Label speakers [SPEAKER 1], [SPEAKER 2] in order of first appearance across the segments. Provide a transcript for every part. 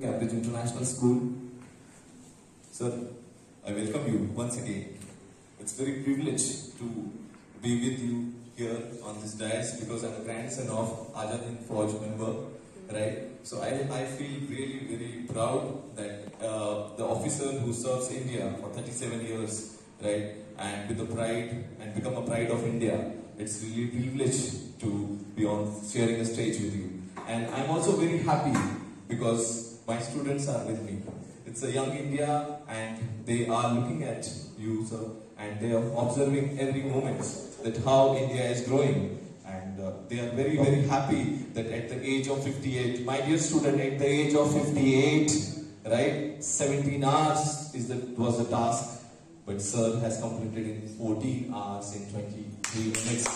[SPEAKER 1] Cambridge International School. Sir, I welcome you once again. It's very privileged to be with you here on this dais because I'm a grandson of Azad Hind Fauj member, right? So I, I feel really very proud that uh, the officer who serves India for 37 years, right, and with the pride and become a pride of India, it's really privileged to be on sharing a stage with you. And I'm also very happy because my students are with me. It's a young India and they are looking at you, sir, and they are observing every moment that how India is growing. And uh, they are very, very happy that at the age of 58, my dear student, at the age of 58, right, 17 hours is the, was the task, but sir has completed in 14 hours in 23 minutes.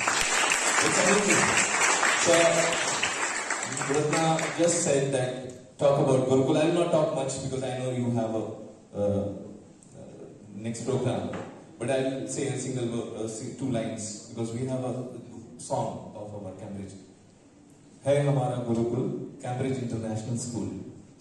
[SPEAKER 1] It's amazing. So, Ratna just said that talk about Gurukul. I will not talk much because I know you have a uh, uh, next program. But I will say a single uh, two lines because we have a song of our Cambridge. है हमारा Gurukul Cambridge international school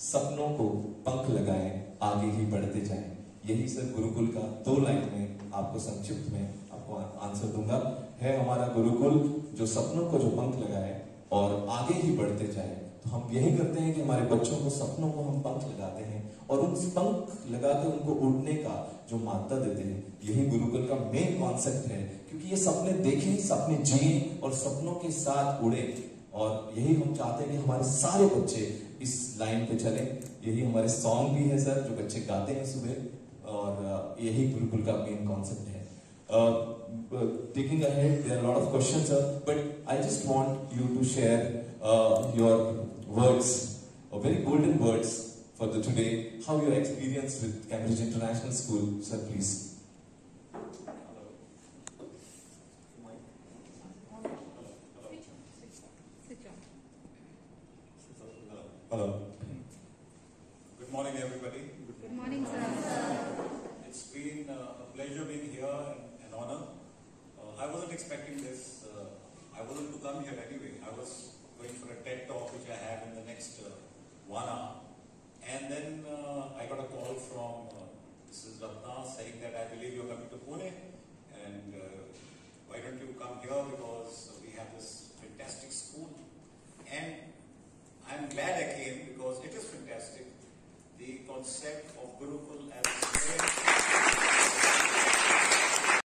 [SPEAKER 1] सपनों को पंख लगाए आगे ही बढ़ते जाएँ यही सर गुरुकुल का दो लाइन में आपको संक्षिप्त में आपको आंसर दूँगा है हमारा गुरुकुल जो सपनों को जो पंख लगाए और आगे ही बढ़ते जाए। तो हम यही करते हैं कि हमारे बच्चों को सपनों को हम पंख लगाते हैं और उन पंख लगा के उनको उड़ने का जो मादा देते हैं, यही गुरुकुल का मेन कॉन्सेप्ट है। क्योंकि ये सपने देखें, सपने जिए और सपनों के साथ उड़े। और यही हम चाहते हैं कि हमारे सारे बच्चे इस लाइन पे चले। यही हमारे सॉन्ग भी है सर जो बच्चे गाते हैं सुबह। और, यही गुरुकुल का मेन कॉन्सेप्ट है। Uh, taking ahead, there are a lot of questions, sir, but I just want you to share uh, your words, uh, very golden words for the today, how your experience with Cambridge International School, sir, please.
[SPEAKER 2] Hello. Good morning, everybody.
[SPEAKER 3] Good morning, sir.
[SPEAKER 2] It's been uh, a pleasure being here and an honor. Uh, I wasn't expecting this. Uh, I wasn't to come here anyway. I was going for a TED talk which I have in the next uh, one hour. And then uh, I got a call from uh, Mrs. Ratna saying that I believe you're coming to Pune and why don't you come here because we have this fantastic school. And I'm glad I came because it is fantastic. The concept of Gurukul as